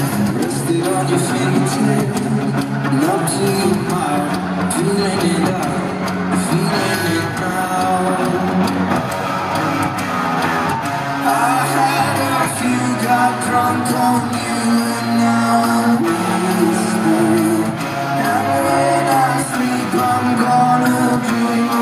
Rested on your fingertips, And up to your heart Feeling it out. Feeling it now. I had a few Got drunk on you. And now I'm wasted And when I sleep I'm gonna dream.